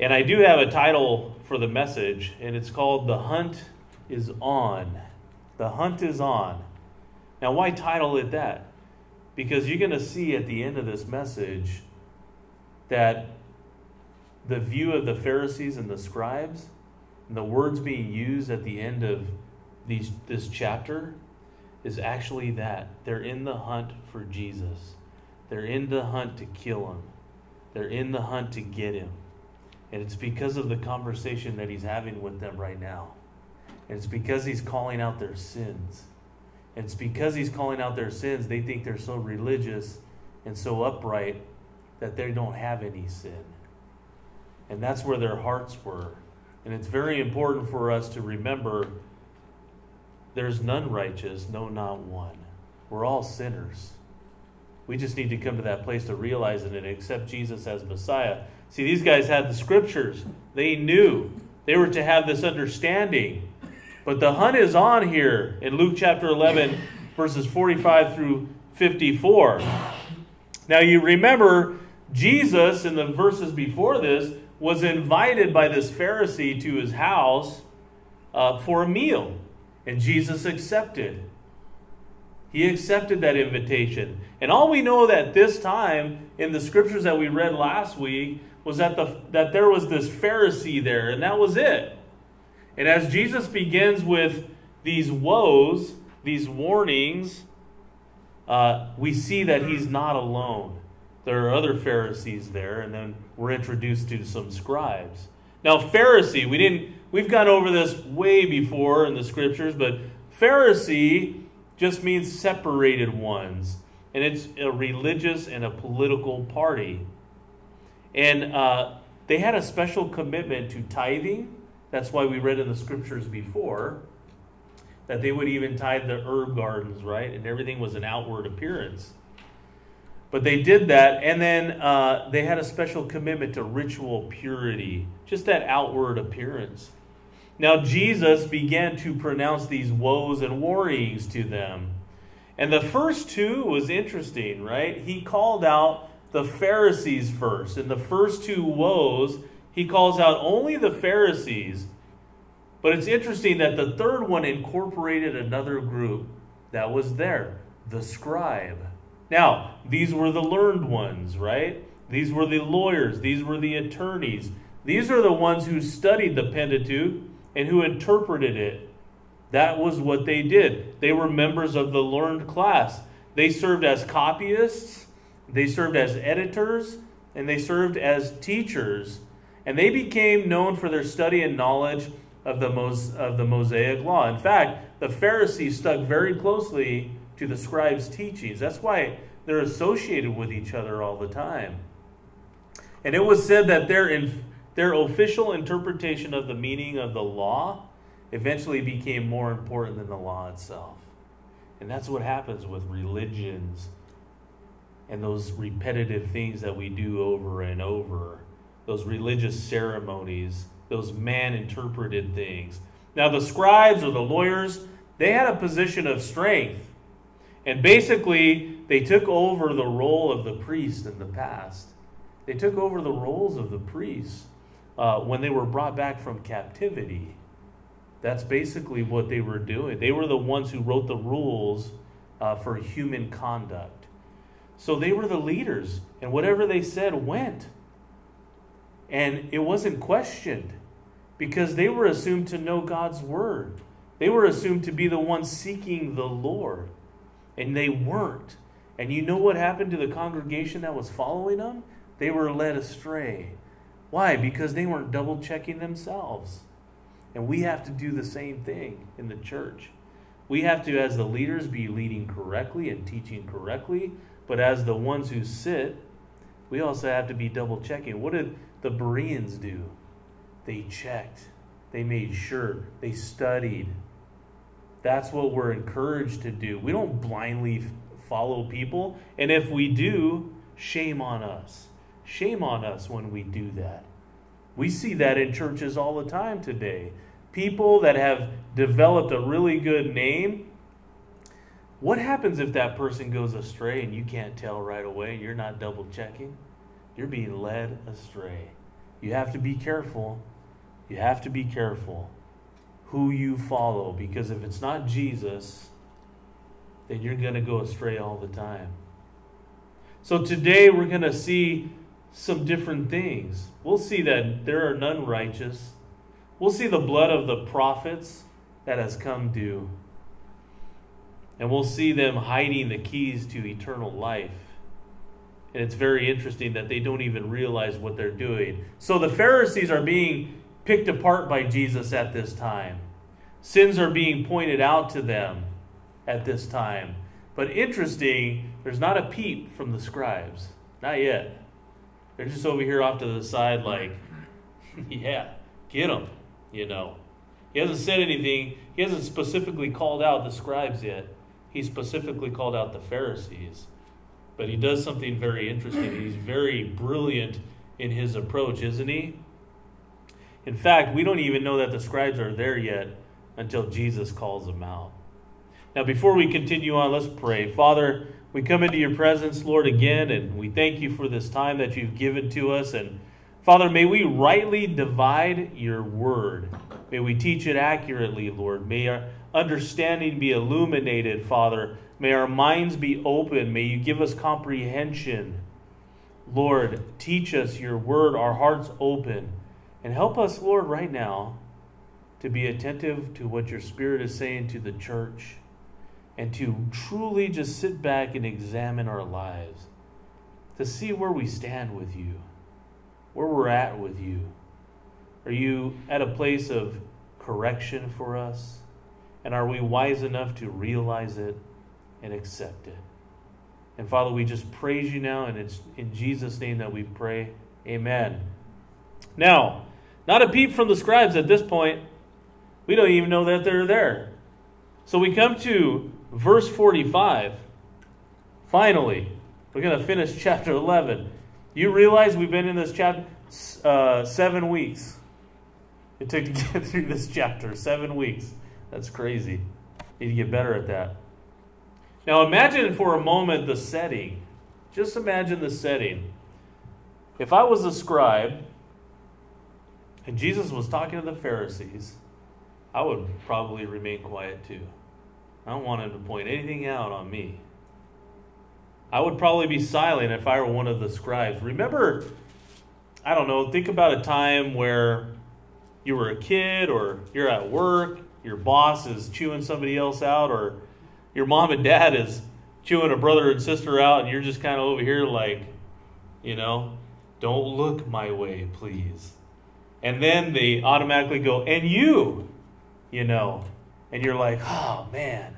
And I do have a title for the message, and it's called The Hunt is On. The Hunt is On. Now, why title it that? Because you're going to see at the end of this message that the view of the Pharisees and the scribes, and the words being used at the end of these, this chapter, is actually that. They're in the hunt for Jesus. They're in the hunt to kill him. They're in the hunt to get him. And it's because of the conversation that he's having with them right now. And it's because he's calling out their sins. And it's because he's calling out their sins, they think they're so religious and so upright that they don't have any sin. And that's where their hearts were. And it's very important for us to remember there's none righteous, no, not one. We're all sinners. We just need to come to that place to realize it and accept Jesus as Messiah. See, these guys had the scriptures. They knew. They were to have this understanding. But the hunt is on here in Luke chapter 11, verses 45 through 54. Now, you remember Jesus, in the verses before this, was invited by this Pharisee to his house uh, for a meal. And Jesus accepted. He accepted that invitation. And all we know that this time in the scriptures that we read last week was that, the, that there was this Pharisee there, and that was it. And as Jesus begins with these woes, these warnings, uh, we see that he's not alone. There are other Pharisees there, and then we're introduced to some scribes. Now, Pharisee, we didn't we've gone over this way before in the scriptures, but Pharisee just means separated ones. And it's a religious and a political party. And uh, they had a special commitment to tithing. That's why we read in the scriptures before that they would even tithe the herb gardens, right? And everything was an outward appearance. But they did that, and then uh, they had a special commitment to ritual purity, just that outward appearance. Now, Jesus began to pronounce these woes and warnings to them. And the first two was interesting, right? He called out the Pharisees first. In the first two woes, he calls out only the Pharisees. But it's interesting that the third one incorporated another group that was there the scribe. Now, these were the learned ones, right? These were the lawyers, these were the attorneys. These are the ones who studied the Pentateuch and who interpreted it. That was what they did. They were members of the learned class. They served as copyists, they served as editors, and they served as teachers. And they became known for their study and knowledge of the, Mos- of the Mosaic law. In fact, the Pharisees stuck very closely to the scribes' teachings. That's why they're associated with each other all the time. And it was said that their, in, their official interpretation of the meaning of the law eventually became more important than the law itself. And that's what happens with religions and those repetitive things that we do over and over, those religious ceremonies, those man interpreted things. Now, the scribes or the lawyers, they had a position of strength and basically, they took over the role of the priest in the past. They took over the roles of the priests uh, when they were brought back from captivity. That's basically what they were doing. They were the ones who wrote the rules uh, for human conduct. So they were the leaders, and whatever they said went. And it wasn't questioned because they were assumed to know God's word. They were assumed to be the ones seeking the Lord and they weren't. And you know what happened to the congregation that was following them? They were led astray. Why? Because they weren't double checking themselves. And we have to do the same thing in the church. We have to, as the leaders, be leading correctly and teaching correctly. But as the ones who sit, we also have to be double checking. What did the Bereans do? They checked, they made sure, they studied, that's what we're encouraged to do. We don't blindly follow people. And if we do, shame on us. Shame on us when we do that. We see that in churches all the time today. People that have developed a really good name. What happens if that person goes astray and you can't tell right away? You're not double checking. You're being led astray. you have to be careful. You have to be careful who you follow because if it's not Jesus, then you're going to go astray all the time. So today we're going to see some different things. We'll see that there are none righteous. We'll see the blood of the prophets that has come due. And we'll see them hiding the keys to eternal life. And it's very interesting that they don't even realize what they're doing. So the Pharisees are being picked apart by Jesus at this time. Sins are being pointed out to them at this time. But interesting, there's not a peep from the scribes. Not yet. They're just over here off to the side, like, yeah, get them, you know. He hasn't said anything. He hasn't specifically called out the scribes yet. He specifically called out the Pharisees. But he does something very interesting. He's very brilliant in his approach, isn't he? In fact, we don't even know that the scribes are there yet until Jesus calls them out. Now, before we continue on, let's pray. Father, we come into your presence, Lord, again, and we thank you for this time that you've given to us. And Father, may we rightly divide your word. May we teach it accurately, Lord. May our understanding be illuminated, Father. May our minds be open. May you give us comprehension. Lord, teach us your word, our hearts open. And help us, Lord, right now to be attentive to what your Spirit is saying to the church and to truly just sit back and examine our lives to see where we stand with you, where we're at with you. Are you at a place of correction for us? And are we wise enough to realize it and accept it? And Father, we just praise you now, and it's in Jesus' name that we pray. Amen. Now, not a peep from the scribes at this point. We don't even know that they're there. So we come to verse 45. Finally, we're going to finish chapter 11. You realize we've been in this chapter uh, seven weeks. It took to get through this chapter, seven weeks. That's crazy. Need to get better at that. Now imagine for a moment the setting. Just imagine the setting. If I was a scribe and Jesus was talking to the Pharisees, I would probably remain quiet too. I don't want him to point anything out on me. I would probably be silent if I were one of the scribes. Remember, I don't know, think about a time where you were a kid or you're at work, your boss is chewing somebody else out, or your mom and dad is chewing a brother and sister out, and you're just kind of over here like, you know, don't look my way, please. And then they automatically go, and you, you know, and you're like, oh man.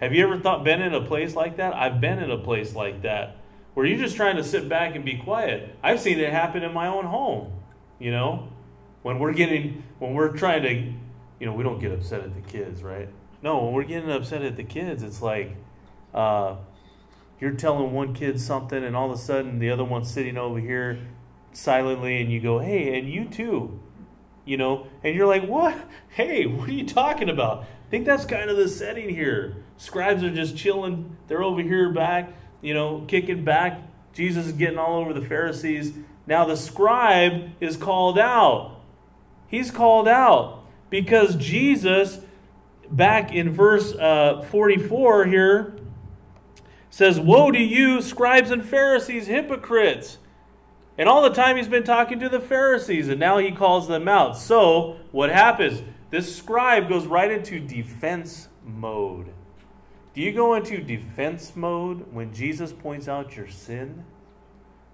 Have you ever thought been in a place like that? I've been in a place like that where you're just trying to sit back and be quiet. I've seen it happen in my own home. You know, when we're getting when we're trying to, you know, we don't get upset at the kids, right? No, when we're getting upset at the kids, it's like uh, you're telling one kid something, and all of a sudden the other one's sitting over here silently, and you go, "Hey, and you too." you know, and you're like, what? Hey, what are you talking about? I think that's kind of the setting here. Scribes are just chilling. They're over here back, you know, kicking back. Jesus is getting all over the Pharisees. Now the scribe is called out. He's called out because Jesus, back in verse uh, 44 here, says, Woe to you, scribes and Pharisees, hypocrites! And all the time he's been talking to the Pharisees, and now he calls them out. So, what happens? This scribe goes right into defense mode. Do you go into defense mode when Jesus points out your sin?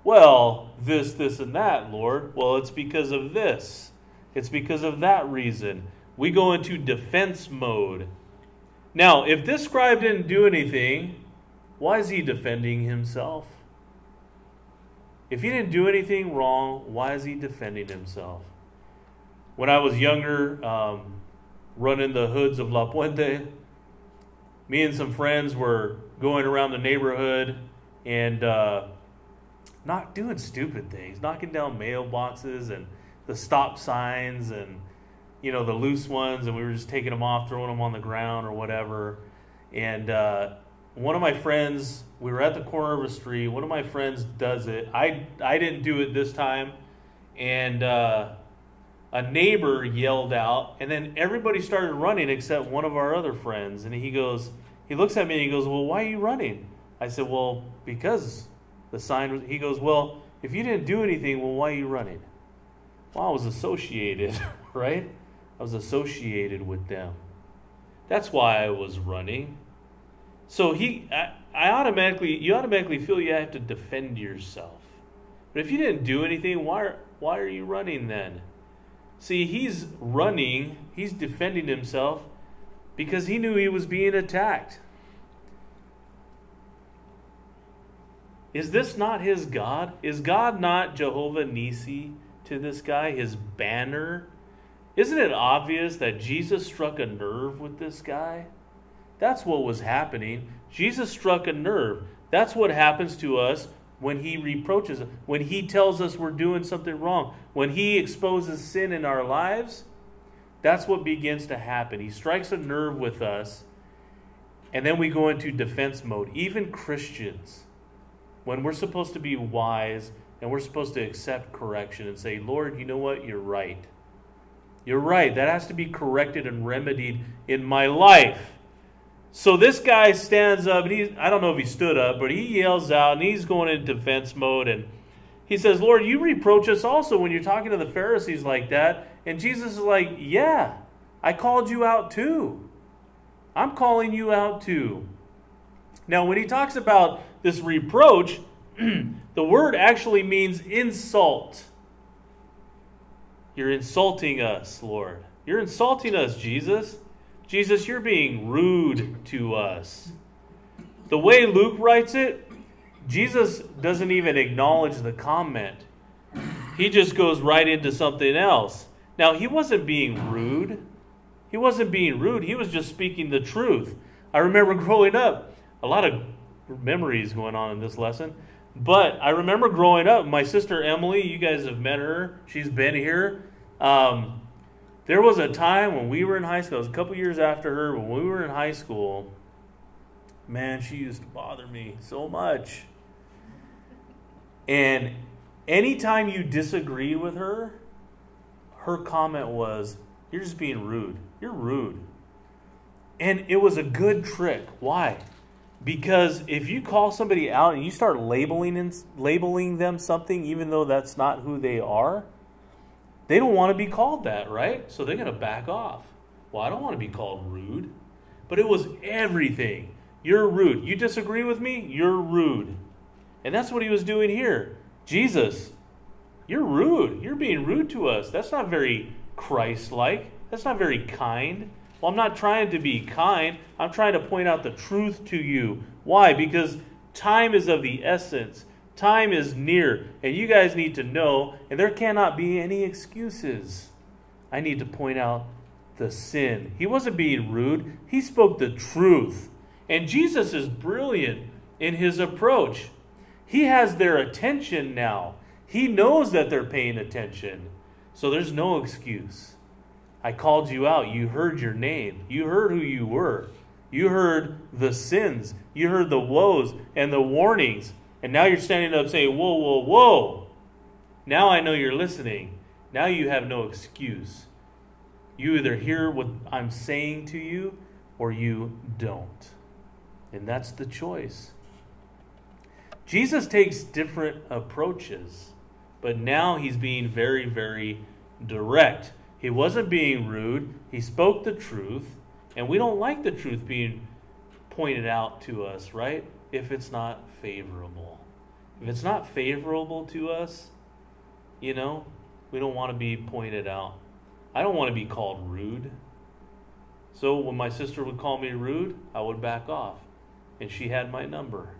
Well, this, this, and that, Lord. Well, it's because of this. It's because of that reason. We go into defense mode. Now, if this scribe didn't do anything, why is he defending himself? If he didn't do anything wrong, why is he defending himself? When I was younger, um, running the hoods of La Puente, me and some friends were going around the neighborhood and uh, not doing stupid things, knocking down mailboxes and the stop signs and you know the loose ones, and we were just taking them off, throwing them on the ground or whatever. And uh, one of my friends, we were at the corner of a street. One of my friends does it. I I didn't do it this time, and uh, a neighbor yelled out, and then everybody started running except one of our other friends. And he goes, he looks at me and he goes, Well, why are you running? I said, Well, because the sign he goes, Well, if you didn't do anything, well, why are you running? Well, I was associated, right? I was associated with them. That's why I was running. So he, I, I automatically, you automatically feel you have to defend yourself. But if you didn't do anything, why, why are you running then? See, he's running, he's defending himself because he knew he was being attacked. Is this not his God? Is God not Jehovah Nissi to this guy, his banner? Isn't it obvious that Jesus struck a nerve with this guy? That's what was happening. Jesus struck a nerve. That's what happens to us when he reproaches when he tells us we're doing something wrong, when he exposes sin in our lives. That's what begins to happen. He strikes a nerve with us, and then we go into defense mode. Even Christians, when we're supposed to be wise and we're supposed to accept correction and say, Lord, you know what? You're right. You're right. That has to be corrected and remedied in my life. So this guy stands up, and he, I don't know if he stood up, but he yells out, and he's going into defense mode, and he says, Lord, you reproach us also when you're talking to the Pharisees like that. And Jesus is like, Yeah, I called you out too. I'm calling you out too. Now, when he talks about this reproach, the word actually means insult. You're insulting us, Lord. You're insulting us, Jesus. Jesus, you're being rude to us. The way Luke writes it, Jesus doesn't even acknowledge the comment. He just goes right into something else. Now, he wasn't being rude. He wasn't being rude. He was just speaking the truth. I remember growing up, a lot of memories going on in this lesson. But I remember growing up, my sister Emily, you guys have met her. She's been here. Um, there was a time when we were in high school, it was a couple years after her, when we were in high school, man, she used to bother me so much. And anytime you disagree with her, her comment was, You're just being rude. You're rude. And it was a good trick. Why? Because if you call somebody out and you start labeling labeling them something, even though that's not who they are, they don't want to be called that, right? So they're going to back off. Well, I don't want to be called rude. But it was everything. You're rude. You disagree with me? You're rude. And that's what he was doing here. Jesus, you're rude. You're being rude to us. That's not very Christ like. That's not very kind. Well, I'm not trying to be kind. I'm trying to point out the truth to you. Why? Because time is of the essence. Time is near, and you guys need to know, and there cannot be any excuses. I need to point out the sin. He wasn't being rude, he spoke the truth. And Jesus is brilliant in his approach. He has their attention now, he knows that they're paying attention. So there's no excuse. I called you out. You heard your name. You heard who you were. You heard the sins. You heard the woes and the warnings. And now you're standing up saying, Whoa, whoa, whoa. Now I know you're listening. Now you have no excuse. You either hear what I'm saying to you or you don't. And that's the choice. Jesus takes different approaches, but now he's being very, very direct. He wasn't being rude, he spoke the truth, and we don't like the truth being pointed out to us, right? If it's not favorable. If it's not favorable to us, you know, we don't want to be pointed out. I don't want to be called rude. So when my sister would call me rude, I would back off. And she had my number.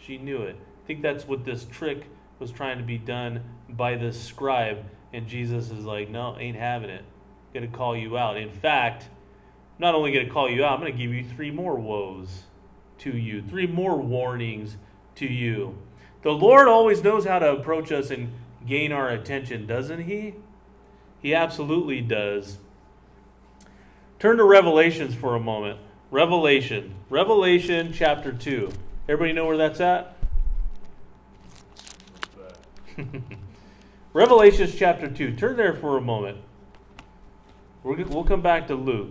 She knew it. I think that's what this trick was trying to be done by this scribe. And Jesus is like, no, ain't having it. Gonna call you out. In fact, not only gonna call you out, I'm gonna give you three more woes to you, three more warnings to you. The Lord always knows how to approach us and gain our attention, doesn't He? He absolutely does. Turn to Revelations for a moment. Revelation. Revelation chapter 2. Everybody know where that's at? Revelations chapter 2. Turn there for a moment. we will come back to Luke.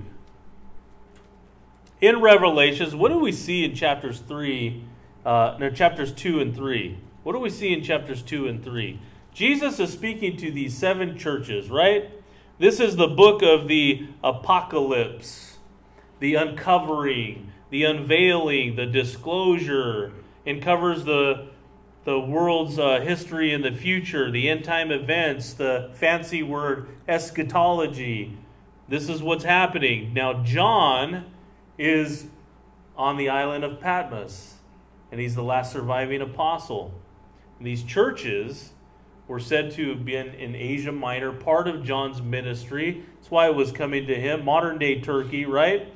In Revelations, what do we see in chapters 3, uh, no, chapters 2 and 3? What do we see in chapters 2 and 3? Jesus is speaking to these seven churches, right? This is the book of the apocalypse, the uncovering, the unveiling, the disclosure, and covers the, the world's uh, history in the future, the end time events, the fancy word eschatology. This is what's happening. Now, John is on the island of Patmos, and he's the last surviving apostle. And these churches were said to have been in Asia Minor, part of John's ministry. That's why it was coming to him. Modern day Turkey, right?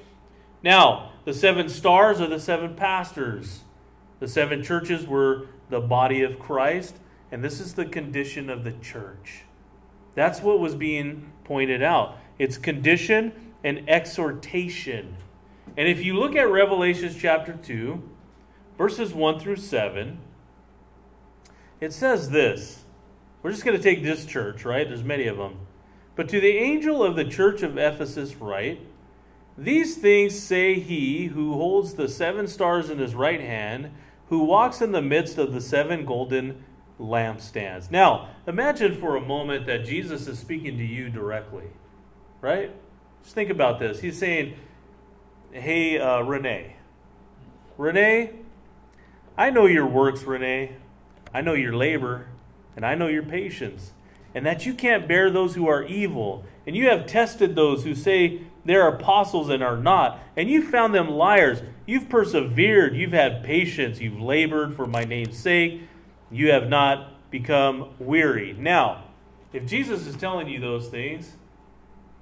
Now, the seven stars are the seven pastors. The seven churches were the body of Christ, and this is the condition of the church. That's what was being pointed out. It's condition and exhortation. And if you look at Revelations chapter 2, verses 1 through 7, it says this we're just going to take this church, right? There's many of them. But to the angel of the church of Ephesus, write These things say he who holds the seven stars in his right hand, who walks in the midst of the seven golden lampstands. Now, imagine for a moment that Jesus is speaking to you directly, right? Just think about this. He's saying, Hey, uh, Renee. Renee, I know your works, Renee. I know your labor and I know your patience, and that you can't bear those who are evil, and you have tested those who say they're apostles and are not, and you found them liars. You've persevered, you've had patience, you've labored for my name's sake, you have not become weary. Now, if Jesus is telling you those things,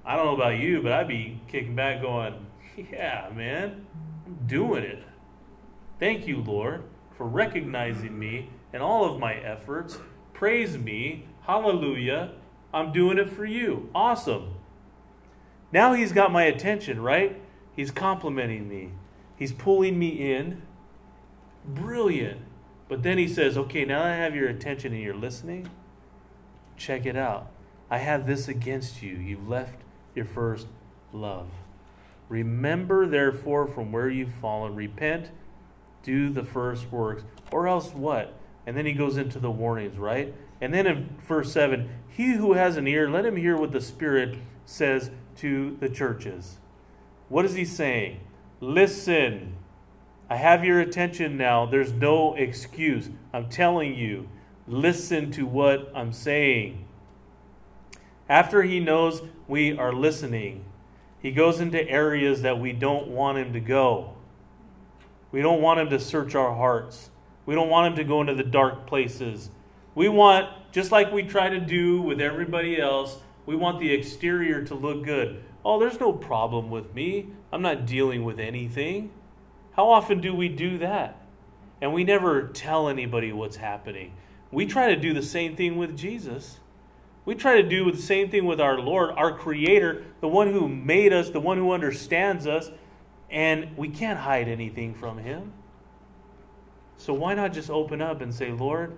I don't know about you, but I'd be kicking back going, Yeah, man, I'm doing it. Thank you, Lord, for recognizing me and all of my efforts Praise me. Hallelujah. I'm doing it for you. Awesome. Now he's got my attention, right? He's complimenting me. He's pulling me in. Brilliant. But then he says, okay, now I have your attention and you're listening, check it out. I have this against you. You've left your first love. Remember, therefore, from where you've fallen, repent, do the first works, or else what? And then he goes into the warnings, right? And then in verse 7, he who has an ear, let him hear what the Spirit says to the churches. What is he saying? Listen. I have your attention now. There's no excuse. I'm telling you, listen to what I'm saying. After he knows we are listening, he goes into areas that we don't want him to go. We don't want him to search our hearts. We don't want him to go into the dark places. We want, just like we try to do with everybody else, we want the exterior to look good. Oh, there's no problem with me. I'm not dealing with anything. How often do we do that? And we never tell anybody what's happening. We try to do the same thing with Jesus. We try to do the same thing with our Lord, our Creator, the one who made us, the one who understands us, and we can't hide anything from Him. So why not just open up and say, Lord,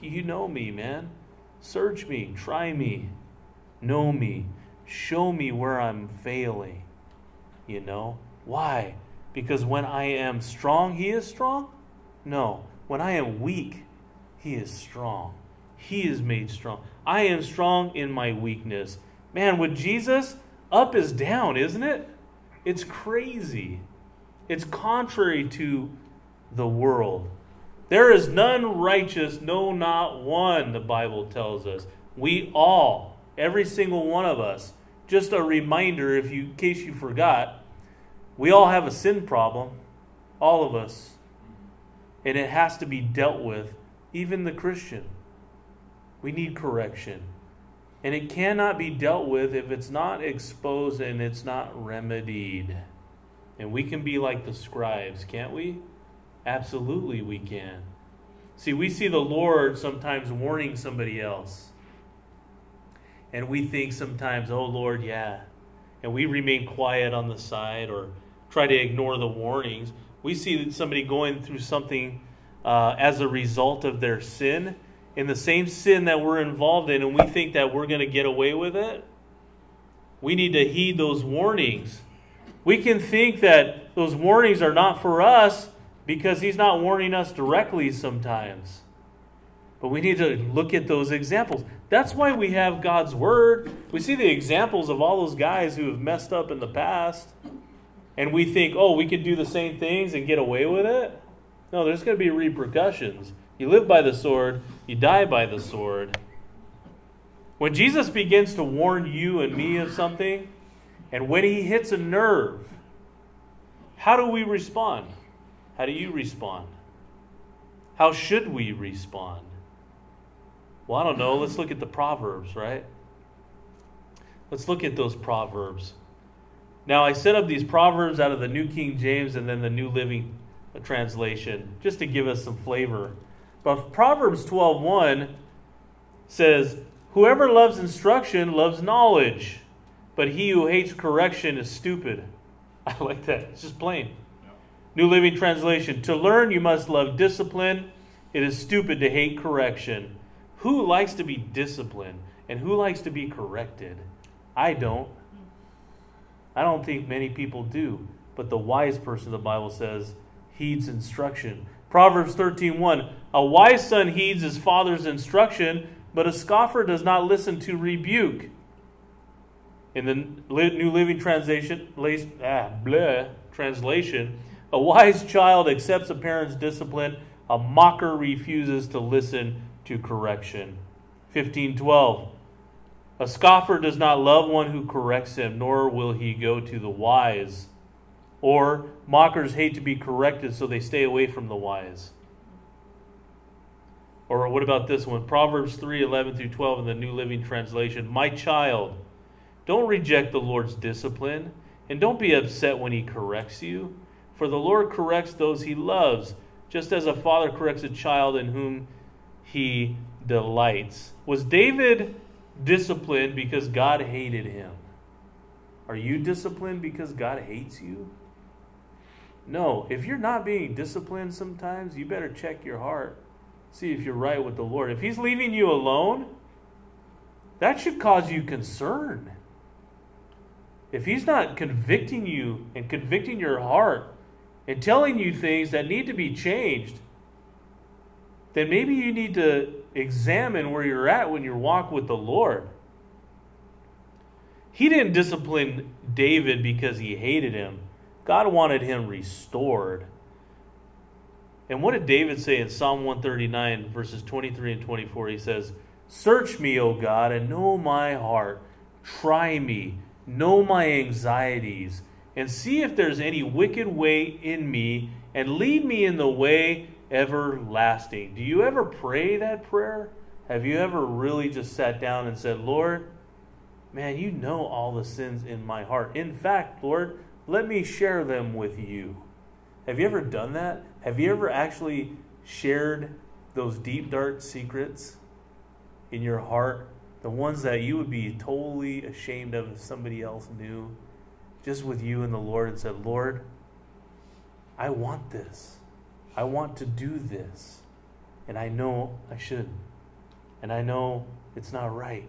you know me, man. Search me, try me, know me, show me where I'm failing. You know? Why? Because when I am strong, He is strong? No. When I am weak, He is strong. He is made strong. I am strong in my weakness. Man, with Jesus, up is down, isn't it? It's crazy. It's contrary to the world. There is none righteous, no, not one, the Bible tells us. We all, every single one of us, just a reminder if you in case you forgot, we all have a sin problem. All of us. And it has to be dealt with, even the Christian. We need correction. And it cannot be dealt with if it's not exposed and it's not remedied. And we can be like the scribes, can't we? Absolutely, we can. See, we see the Lord sometimes warning somebody else. And we think sometimes, oh, Lord, yeah. And we remain quiet on the side or try to ignore the warnings. We see somebody going through something uh, as a result of their sin, in the same sin that we're involved in and we think that we're going to get away with it, we need to heed those warnings. We can think that those warnings are not for us because He's not warning us directly sometimes. But we need to look at those examples. That's why we have God's Word. We see the examples of all those guys who have messed up in the past. And we think, oh, we could do the same things and get away with it. No, there's going to be repercussions. You live by the sword, you die by the sword. When Jesus begins to warn you and me of something, and when he hits a nerve, how do we respond? How do you respond? How should we respond? Well, I don't know. Let's look at the Proverbs, right? Let's look at those Proverbs. Now, I set up these Proverbs out of the New King James and then the New Living Translation just to give us some flavor. But Proverbs 12:1 says, "Whoever loves instruction loves knowledge, but he who hates correction is stupid." I like that. It's just plain. New Living Translation, "To learn you must love discipline. It is stupid to hate correction." Who likes to be disciplined and who likes to be corrected? I don't. I don't think many people do. But the wise person, the Bible says, heeds instruction. Proverbs 13:1 A wise son heeds his father's instruction, but a scoffer does not listen to rebuke. In the New Living Translation, ah, bleh, translation, a wise child accepts a parent's discipline, a mocker refuses to listen to correction. 1512. A scoffer does not love one who corrects him, nor will he go to the wise. Or mockers hate to be corrected, so they stay away from the wise. Or what about this one? Proverbs 3 11 through 12 in the New Living Translation. My child, don't reject the Lord's discipline, and don't be upset when he corrects you. For the Lord corrects those he loves, just as a father corrects a child in whom he delights. Was David disciplined because God hated him? Are you disciplined because God hates you? No. If you're not being disciplined sometimes, you better check your heart. See if you're right with the Lord. If He's leaving you alone, that should cause you concern. If He's not convicting you and convicting your heart and telling you things that need to be changed, then maybe you need to examine where you're at when you walk with the Lord. He didn't discipline David because he hated him. God wanted him restored. And what did David say in Psalm 139, verses 23 and 24? He says, Search me, O God, and know my heart. Try me, know my anxieties, and see if there's any wicked way in me, and lead me in the way everlasting. Do you ever pray that prayer? Have you ever really just sat down and said, Lord, man, you know all the sins in my heart. In fact, Lord, let me share them with you. Have you ever done that? Have you ever actually shared those deep, dark secrets in your heart? The ones that you would be totally ashamed of if somebody else knew, just with you and the Lord, and said, Lord, I want this. I want to do this. And I know I shouldn't. And I know it's not right.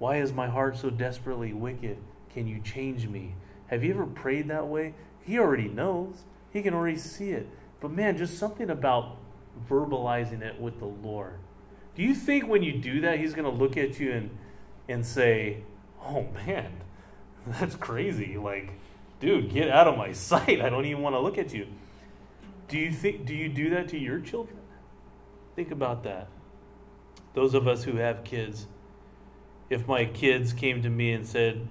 Why is my heart so desperately wicked? Can you change me? Have you ever prayed that way? He already knows. He can already see it. But man, just something about verbalizing it with the Lord. Do you think when you do that, He's going to look at you and, and say, Oh man, that's crazy. Like, dude, get out of my sight. I don't even want to look at you. Do you think do you do that to your children? Think about that. Those of us who have kids, if my kids came to me and said,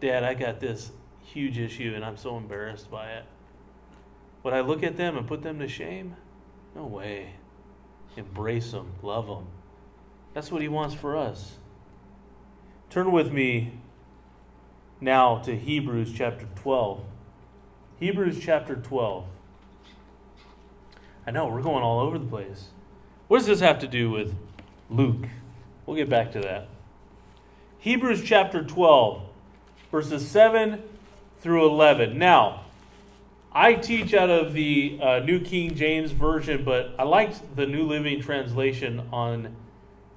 "Dad, I got this huge issue and I'm so embarrassed by it." Would I look at them and put them to shame? No way. Embrace them, love them. That's what he wants for us. Turn with me now to Hebrews chapter 12. Hebrews chapter 12. I know, we're going all over the place. What does this have to do with Luke? We'll get back to that. Hebrews chapter 12, verses 7 through 11. Now, I teach out of the uh, New King James Version, but I liked the New Living Translation on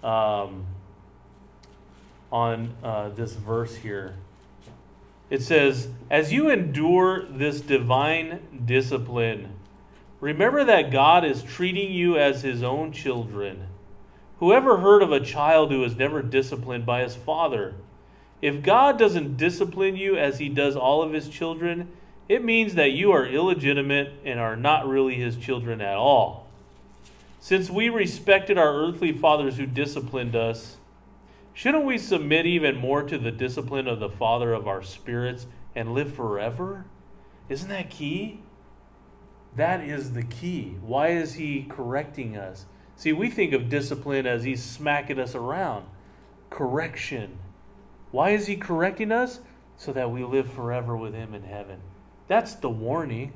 um, on uh, this verse here. It says, As you endure this divine discipline, remember that God is treating you as his own children. Whoever heard of a child who was never disciplined by his father? If God doesn't discipline you as he does all of his children, it means that you are illegitimate and are not really his children at all. Since we respected our earthly fathers who disciplined us, shouldn't we submit even more to the discipline of the Father of our spirits and live forever? Isn't that key? That is the key. Why is he correcting us? See, we think of discipline as he's smacking us around. Correction. Why is he correcting us? So that we live forever with him in heaven. That's the warning.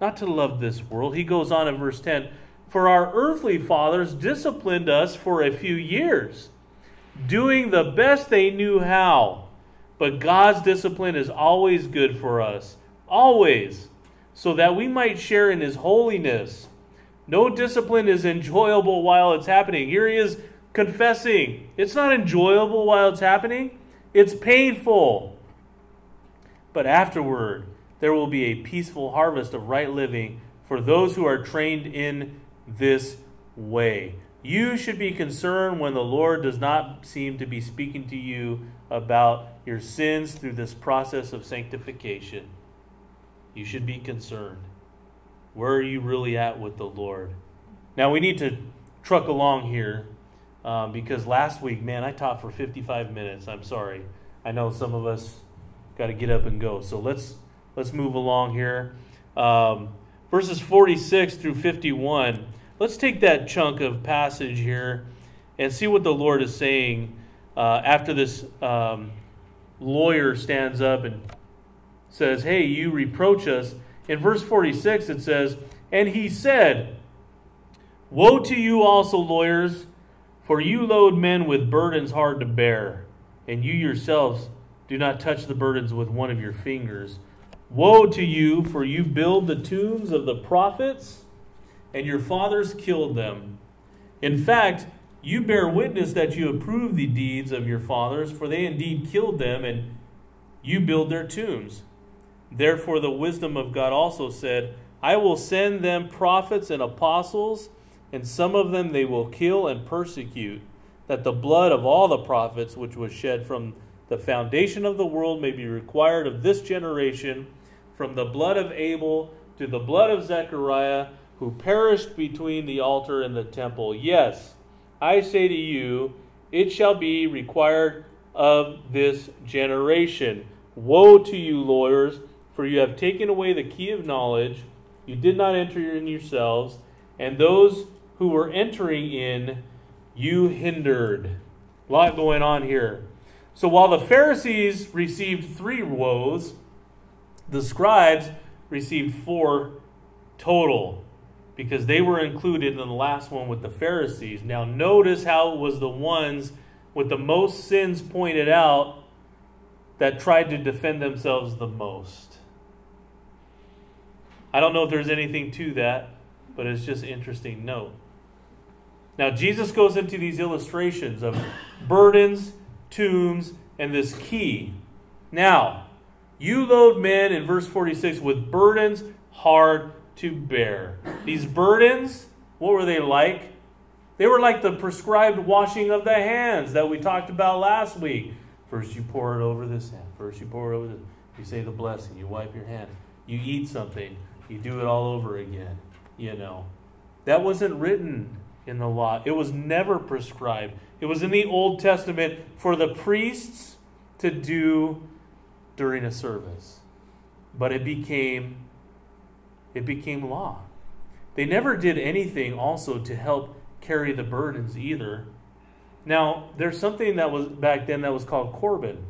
Not to love this world. He goes on in verse 10 For our earthly fathers disciplined us for a few years, doing the best they knew how. But God's discipline is always good for us. Always. So that we might share in his holiness. No discipline is enjoyable while it's happening. Here he is confessing. It's not enjoyable while it's happening, it's painful. But afterward, there will be a peaceful harvest of right living for those who are trained in this way. You should be concerned when the Lord does not seem to be speaking to you about your sins through this process of sanctification. You should be concerned. Where are you really at with the Lord? Now, we need to truck along here um, because last week, man, I taught for 55 minutes. I'm sorry. I know some of us got to get up and go. So let's let's move along here. Um, verses 46 through 51. Let's take that chunk of passage here and see what the Lord is saying uh, after this um, lawyer stands up and says, Hey, you reproach us in verse 46, it says, And he said, Woe to you also, lawyers, for you load men with burdens hard to bear, and you yourselves do not touch the burdens with one of your fingers. Woe to you, for you build the tombs of the prophets, and your fathers killed them. In fact, you bear witness that you approve the deeds of your fathers, for they indeed killed them, and you build their tombs. Therefore, the wisdom of God also said, I will send them prophets and apostles, and some of them they will kill and persecute, that the blood of all the prophets which was shed from the foundation of the world may be required of this generation, from the blood of Abel to the blood of Zechariah, who perished between the altar and the temple. Yes, I say to you, it shall be required of this generation. Woe to you, lawyers! For you have taken away the key of knowledge, you did not enter in yourselves, and those who were entering in, you hindered. A lot going on here. So while the Pharisees received three woes, the scribes received four total because they were included in the last one with the Pharisees. Now, notice how it was the ones with the most sins pointed out that tried to defend themselves the most. I don't know if there's anything to that, but it's just interesting note. Now, Jesus goes into these illustrations of burdens, tombs, and this key. Now, you load men in verse 46 with burdens hard to bear. These burdens, what were they like? They were like the prescribed washing of the hands that we talked about last week. First, you pour it over this hand. First, you pour it over this. You say the blessing. You wipe your hand. You eat something you do it all over again, you know. That wasn't written in the law. It was never prescribed. It was in the Old Testament for the priests to do during a service. But it became it became law. They never did anything also to help carry the burdens either. Now, there's something that was back then that was called Corban.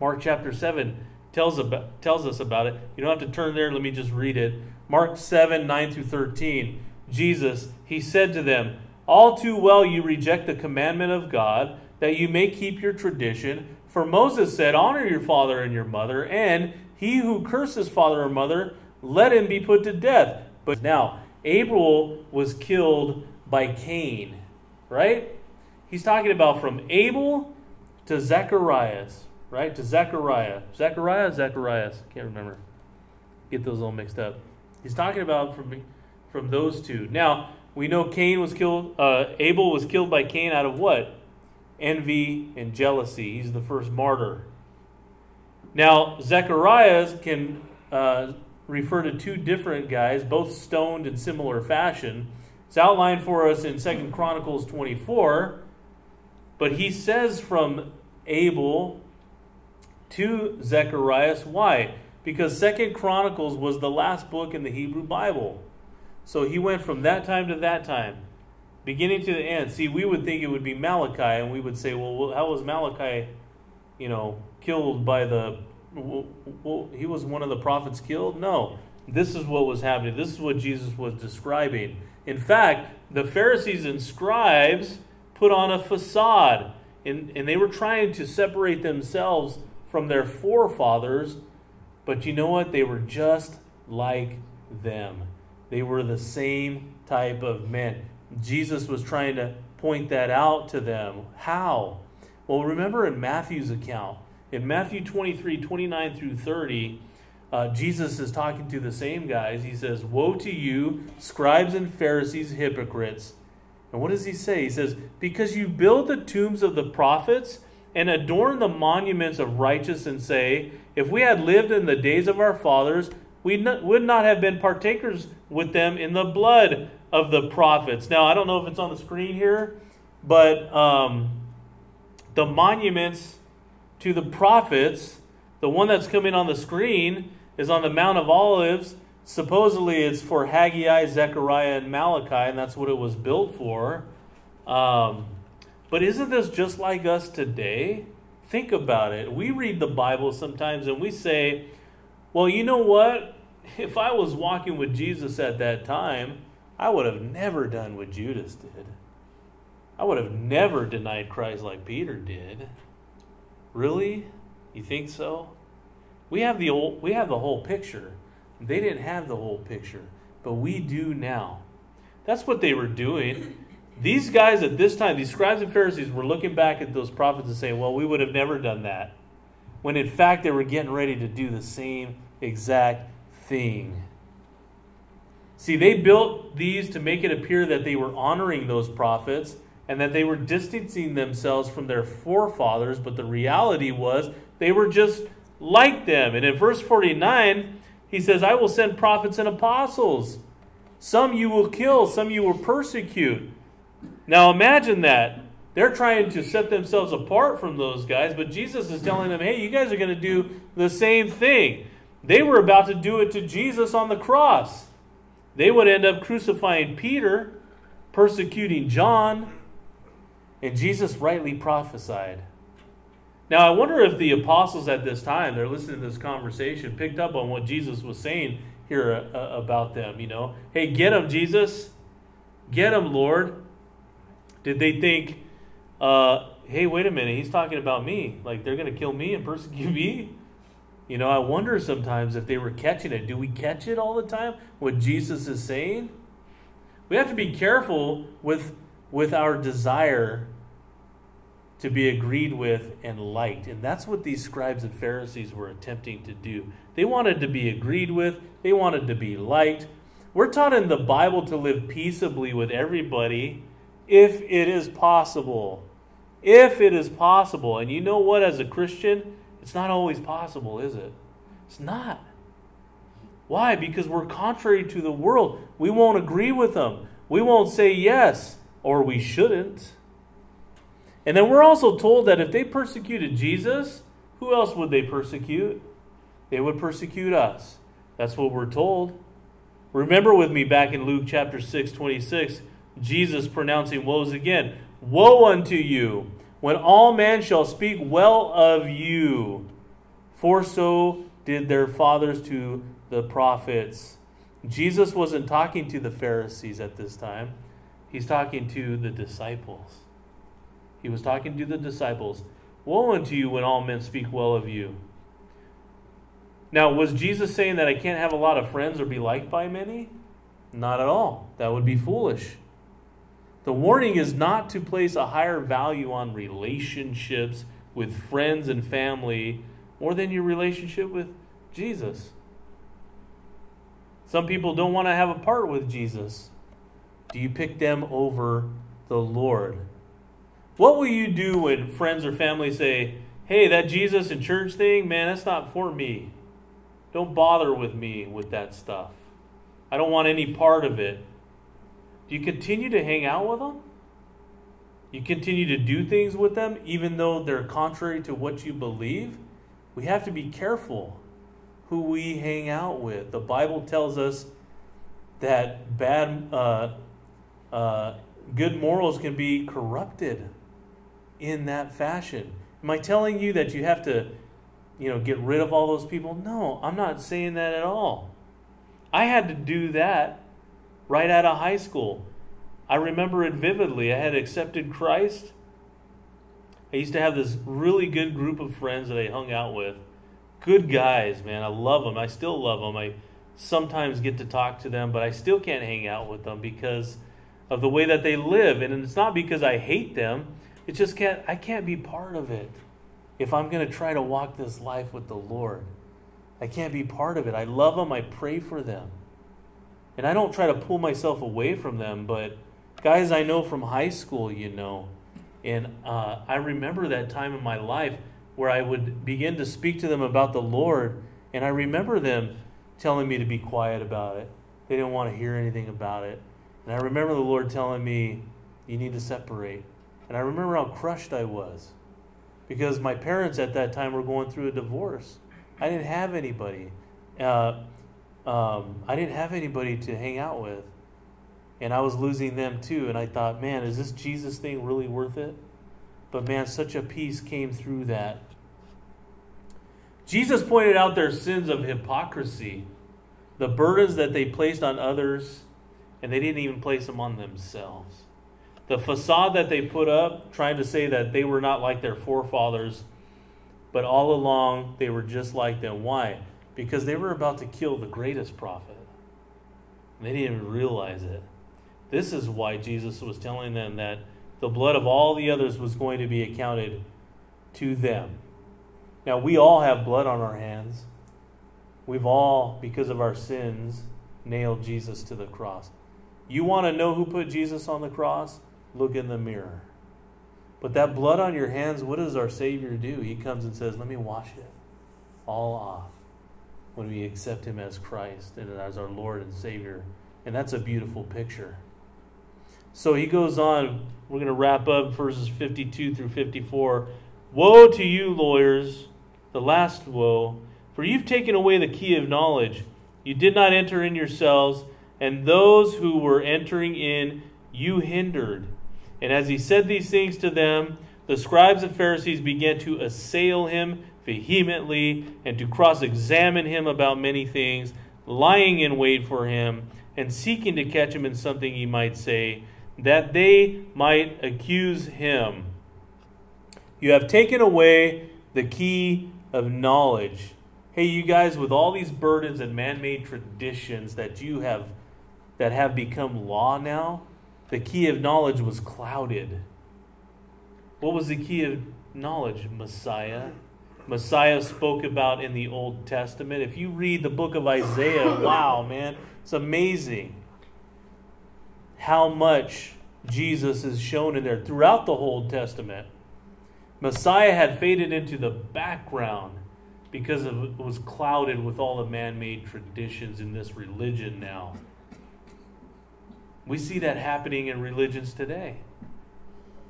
Mark chapter 7 tells, about, tells us about it. You don't have to turn there. Let me just read it. Mark 7 9 through 13. Jesus, he said to them, All too well you reject the commandment of God, that you may keep your tradition. For Moses said, Honor your father and your mother, and he who curses father or mother, let him be put to death. But now, Abel was killed by Cain, right? He's talking about from Abel to Zacharias, right? To Zechariah. Zechariah, Zacharias. Can't remember. Get those all mixed up. He's talking about from, from those two. Now, we know Cain was killed, uh, Abel was killed by Cain out of what? Envy and jealousy. He's the first martyr. Now, Zechariah can uh, refer to two different guys, both stoned in similar fashion. It's outlined for us in Second Chronicles 24, but he says from Abel to Zechariah. Why? Because Second Chronicles was the last book in the Hebrew Bible. So he went from that time to that time, beginning to the end. See, we would think it would be Malachi, and we would say, well, how was Malachi, you know, killed by the well, he was one of the prophets killed? No. This is what was happening. This is what Jesus was describing. In fact, the Pharisees and scribes put on a facade, and, and they were trying to separate themselves from their forefathers. But you know what? They were just like them. They were the same type of men. Jesus was trying to point that out to them. How? Well, remember in Matthew's account, in Matthew 23 29 through 30, uh, Jesus is talking to the same guys. He says, Woe to you, scribes and Pharisees, hypocrites. And what does he say? He says, Because you build the tombs of the prophets and adorn the monuments of righteous, and say, If we had lived in the days of our fathers, we would not have been partakers with them in the blood of the prophets. Now, I don't know if it's on the screen here, but um, the monuments to the prophets. The one that's coming on the screen is on the Mount of Olives. Supposedly it's for Haggai, Zechariah, and Malachi, and that's what it was built for. Um, but isn't this just like us today? Think about it. We read the Bible sometimes and we say, well, you know what? If I was walking with Jesus at that time, I would have never done what Judas did. I would have never denied Christ like Peter did. Really? You think so? We have the old, we have the whole picture. They didn't have the whole picture, but we do now. That's what they were doing. These guys at this time, these scribes and Pharisees, were looking back at those prophets and saying, "Well, we would have never done that." When in fact they were getting ready to do the same exact thing. See, they built these to make it appear that they were honoring those prophets and that they were distancing themselves from their forefathers, but the reality was they were just like them. And in verse 49, he says, I will send prophets and apostles. Some you will kill, some you will persecute. Now imagine that. They're trying to set themselves apart from those guys, but Jesus is telling them, hey, you guys are going to do the same thing. They were about to do it to Jesus on the cross. They would end up crucifying Peter, persecuting John, and Jesus rightly prophesied. Now, I wonder if the apostles at this time, they're listening to this conversation, picked up on what Jesus was saying here uh, about them. You know, hey, get them, Jesus. Get them, Lord. Did they think, uh, hey, wait a minute, he's talking about me. Like they're going to kill me and persecute me? You know, I wonder sometimes if they were catching it. Do we catch it all the time? What Jesus is saying? We have to be careful with with our desire to be agreed with and liked. And that's what these scribes and Pharisees were attempting to do. They wanted to be agreed with, they wanted to be liked. We're taught in the Bible to live peaceably with everybody if it is possible. If it is possible. And you know what, as a Christian, it's not always possible, is it? It's not. Why? Because we're contrary to the world. We won't agree with them. We won't say yes or we shouldn't. And then we're also told that if they persecuted Jesus, who else would they persecute? They would persecute us. That's what we're told. Remember with me back in Luke chapter 6, 26, Jesus pronouncing woes again. Woe unto you, when all men shall speak well of you, for so did their fathers to the prophets. Jesus wasn't talking to the Pharisees at this time. He's talking to the disciples. He was talking to the disciples. Woe unto you when all men speak well of you. Now, was Jesus saying that I can't have a lot of friends or be liked by many? Not at all. That would be foolish. The warning is not to place a higher value on relationships with friends and family more than your relationship with Jesus. Some people don't want to have a part with Jesus. Do you pick them over the Lord? What will you do when friends or family say, hey, that Jesus and church thing, man, that's not for me. Don't bother with me with that stuff. I don't want any part of it. You continue to hang out with them? You continue to do things with them even though they're contrary to what you believe? We have to be careful who we hang out with. The Bible tells us that bad, uh, uh, good morals can be corrupted in that fashion. Am I telling you that you have to, you know, get rid of all those people? No, I'm not saying that at all. I had to do that right out of high school. I remember it vividly. I had accepted Christ. I used to have this really good group of friends that I hung out with. Good guys, man. I love them. I still love them. I sometimes get to talk to them, but I still can't hang out with them because of the way that they live. And it's not because I hate them. It just can't I can't be part of it if I'm going to try to walk this life with the Lord. I can't be part of it. I love them. I pray for them. And I don't try to pull myself away from them, but guys I know from high school, you know, and uh, I remember that time in my life where I would begin to speak to them about the Lord, and I remember them telling me to be quiet about it. They didn't want to hear anything about it. And I remember the Lord telling me, You need to separate. And I remember how crushed I was because my parents at that time were going through a divorce. I didn't have anybody. Uh, um, I didn't have anybody to hang out with. And I was losing them too. And I thought, man, is this Jesus thing really worth it? But man, such a peace came through that. Jesus pointed out their sins of hypocrisy, the burdens that they placed on others, and they didn't even place them on themselves the facade that they put up, trying to say that they were not like their forefathers, but all along they were just like them. Why? Because they were about to kill the greatest prophet. They didn't even realize it. This is why Jesus was telling them that the blood of all the others was going to be accounted to them. Now, we all have blood on our hands. We've all, because of our sins, nailed Jesus to the cross. You want to know who put Jesus on the cross? look in the mirror. But that blood on your hands, what does our Savior do? He comes and says, Let me wash it all off when we accept Him as Christ and as our Lord and Savior. And that's a beautiful picture. So he goes on, we're going to wrap up verses 52 through 54. Woe to you, lawyers, the last woe, for you've taken away the key of knowledge. You did not enter in yourselves, and those who were entering in you hindered. And as he said these things to them, the scribes and Pharisees began to assail him vehemently and to cross examine him about many things, lying in wait for him and seeking to catch him in something he might say, that they might accuse him. You have taken away the key of knowledge. Hey, you guys, with all these burdens and man made traditions that you have that have become law now, the key of knowledge was clouded. What was the key of knowledge? Messiah. Messiah spoke about in the Old Testament. If you read the book of Isaiah, wow, man, it's amazing how much Jesus is shown in there throughout the Old Testament. Messiah had faded into the background because of, it was clouded with all the man made traditions in this religion now. We see that happening in religions today.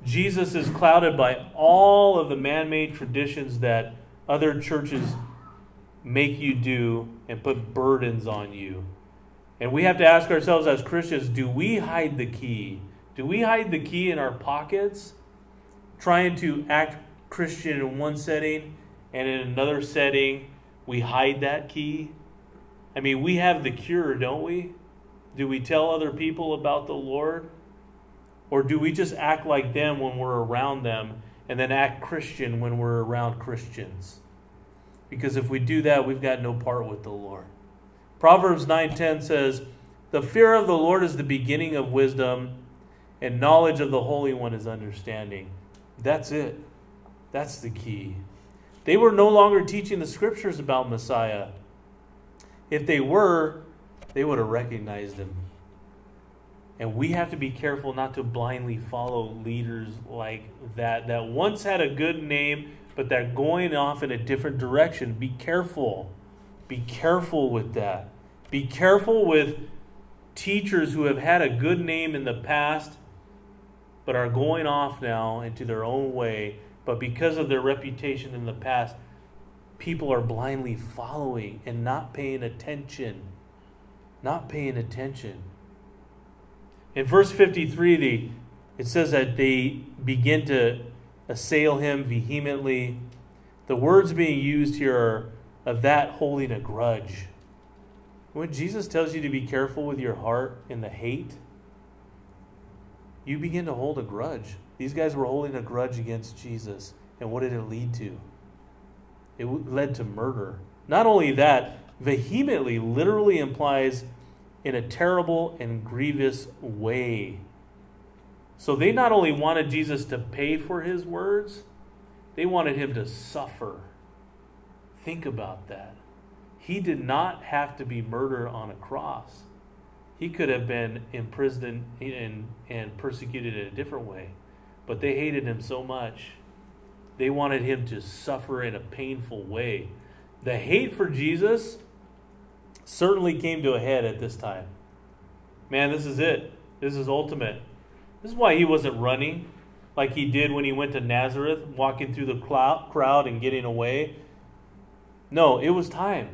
Jesus is clouded by all of the man made traditions that other churches make you do and put burdens on you. And we have to ask ourselves as Christians do we hide the key? Do we hide the key in our pockets, trying to act Christian in one setting, and in another setting, we hide that key? I mean, we have the cure, don't we? Do we tell other people about the Lord? Or do we just act like them when we're around them and then act Christian when we're around Christians? Because if we do that, we've got no part with the Lord. Proverbs 9:10 says, "The fear of the Lord is the beginning of wisdom, and knowledge of the Holy One is understanding. That's it. That's the key. They were no longer teaching the scriptures about Messiah. If they were, they would have recognized him. And we have to be careful not to blindly follow leaders like that, that once had a good name, but that going off in a different direction. Be careful. Be careful with that. Be careful with teachers who have had a good name in the past, but are going off now into their own way. But because of their reputation in the past, people are blindly following and not paying attention. Not paying attention. In verse 53, the, it says that they begin to assail him vehemently. The words being used here are of that holding a grudge. When Jesus tells you to be careful with your heart and the hate, you begin to hold a grudge. These guys were holding a grudge against Jesus. And what did it lead to? It led to murder. Not only that, vehemently literally implies in a terrible and grievous way. So they not only wanted Jesus to pay for his words, they wanted him to suffer. Think about that. He did not have to be murdered on a cross. He could have been imprisoned and, and persecuted in a different way. But they hated him so much, they wanted him to suffer in a painful way. The hate for Jesus certainly came to a head at this time. Man, this is it. This is ultimate. This is why he wasn't running like he did when he went to Nazareth, walking through the crowd and getting away. No, it was time.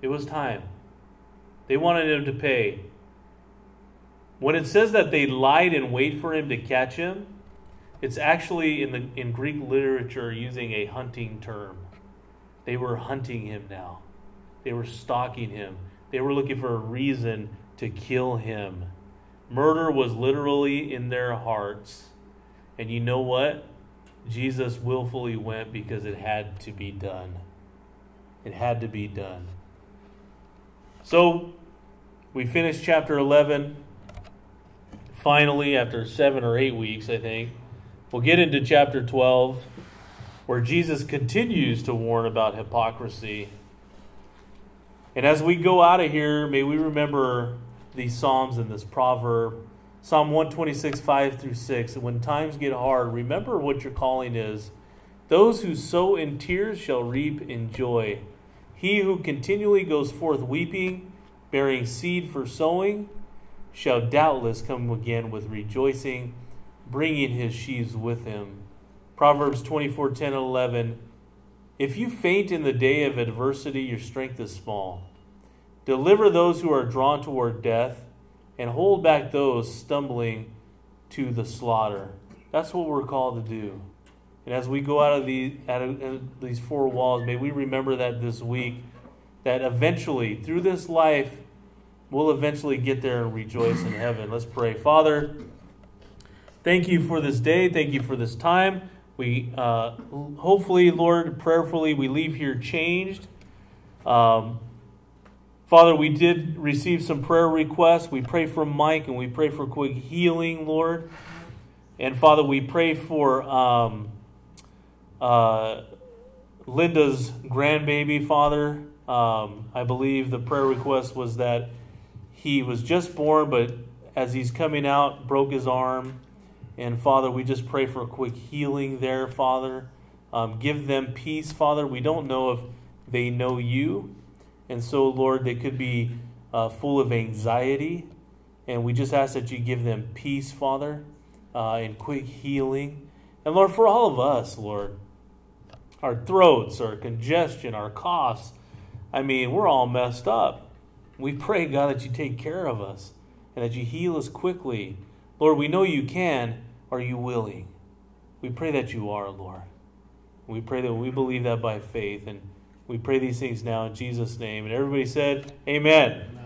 It was time. They wanted him to pay. When it says that they lied in wait for him to catch him, it's actually in the in Greek literature using a hunting term. They were hunting him now. They were stalking him. They were looking for a reason to kill him. Murder was literally in their hearts. And you know what? Jesus willfully went because it had to be done. It had to be done. So, we finished chapter 11. Finally, after seven or eight weeks, I think, we'll get into chapter 12, where Jesus continues to warn about hypocrisy and as we go out of here, may we remember these Psalms and this proverb. Psalm 126, 5 through 6. And when times get hard, remember what your calling is. Those who sow in tears shall reap in joy. He who continually goes forth weeping, bearing seed for sowing, shall doubtless come again with rejoicing, bringing his sheaves with him. Proverbs 24, 10 11. If you faint in the day of adversity, your strength is small. Deliver those who are drawn toward death, and hold back those stumbling to the slaughter. That's what we're called to do. And as we go out of, the, out of these four walls, may we remember that this week, that eventually, through this life, we'll eventually get there and rejoice in heaven. Let's pray. Father, thank you for this day. Thank you for this time. We uh, hopefully, Lord, prayerfully, we leave here changed. Um, Father, we did receive some prayer requests. We pray for Mike and we pray for quick healing, Lord. And Father, we pray for um, uh, Linda's grandbaby, Father. Um, I believe the prayer request was that he was just born, but as he's coming out, broke his arm. And Father, we just pray for a quick healing there, Father. Um, give them peace, Father. We don't know if they know you. And so, Lord, they could be uh, full of anxiety. And we just ask that you give them peace, Father, uh, and quick healing. And Lord, for all of us, Lord, our throats, our congestion, our coughs, I mean, we're all messed up. We pray, God, that you take care of us and that you heal us quickly. Lord, we know you can. Are you willing? We pray that you are, Lord. We pray that we believe that by faith. And we pray these things now in Jesus' name. And everybody said, Amen.